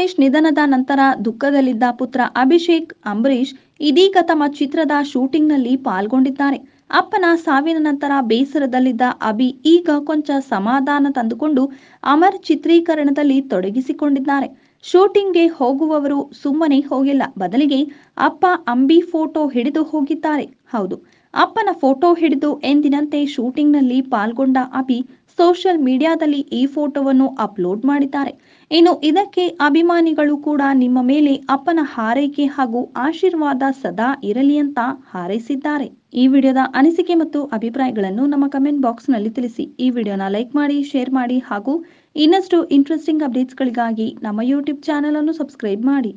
ಮಹೇಶ್ ನಿಧನದ ನಂತರ ದುಃಖದಲ್ಲಿದ್ದ ಪುತ್ರ ಅಭಿಷೇಕ್ ಅಂಬರೀಶ್ ಇದೀಗ ತಮ್ಮ ಚಿತ್ರದ ಶೂಟಿಂಗ್ನಲ್ಲಿ ಪಾಲ್ಗೊಂಡಿದ್ದಾರೆ. ಅಪ್ಪನ ಸಾವಿನ ನಂತರ ಬೇಸರದಲ್ಲಿದ್ದ ಅಭಿ ಈಗ ಕೊಂಚ ಸಮಾಧಾನ ತಂದುಕೊಂಡು ಅಮರ್ ಚಿತ್ರೀಕರಣದಲ್ಲಿ ತೊಡಗಿಸಿಕೊಂಡಿದ್ದಾರೆ. ಶೂಟಿಂಗ್ಗೆ ಹೋಗುವವರು ಸುಮ್ಮನೆ ಹೋಗಿಲ್ಲ. ಬದಲಿಗೆ ಅಪ್ಪ ಅಂಬಿ ಫೋಟೋ ಹಿಡಿದು ಹೋಗಿದ್ದಾರೆ. ಹೌದು, ಅಪ್ಪನ ಫೋಟೋ ಹಿಡಿದು ಎಂದಿನಂತೆ ಶೂಟಿಂಗ್ನಲ್ಲಿ ಪಾಲ್ಗೊಂಡ ಅಭಿ ಸೋಷಿಯಲ್ ಮೀಡಿಯಾದಲ್ಲಿ ಈ ಫೋಟೋವನ್ನು ಅಪ್ಲೋಡ್ ಮಾಡಿದ್ದಾರೆ. ಇನ್ನು ಇದಕ್ಕೆ ಅಭಿಮಾನಿಗಳು ಕೂಡ ನಿಮ್ಮ ಮೇಲೆ ಅಪ್ಪನ ಹಾರೈಕೆ ಹಾಗೂ ಆಶೀರ್ವಾದ ಸದಾ ಇರಲಿ ಅಂತ ಹಾರೈಸಿದ್ದಾರೆ. ಈ ವಿಡಿಯೋದ ಅನಿಸಿಕೆ ಮತ್ತು ಅಭಿಪ್ರಾಯಗಳನ್ನು ನಮ್ಮ ಕಮೆಂಟ್ ಬಾಕ್ಸ್ನಲ್ಲಿ ತಿಳಿಸಿ. ಈ ವಿಡಿಯೋನ ಲೈಕ್ ಮಾಡಿ, ಶೇರ್ ಮಾಡಿ ಹಾಗೂ ಇನ್ನಷ್ಟು ಇಂಟ್ರೆಸ್ಟಿಂಗ್ ಅಪ್ಡೇಟ್ಸ್ಗಳಿಗಾಗಿ ನಮ್ಮ ಯೂಟ್ಯೂಬ್ ಚಾನೆಲ್ ಅನ್ನು ಸಬ್ಸ್ಕ್ರೈಬ್ ಮಾಡಿ.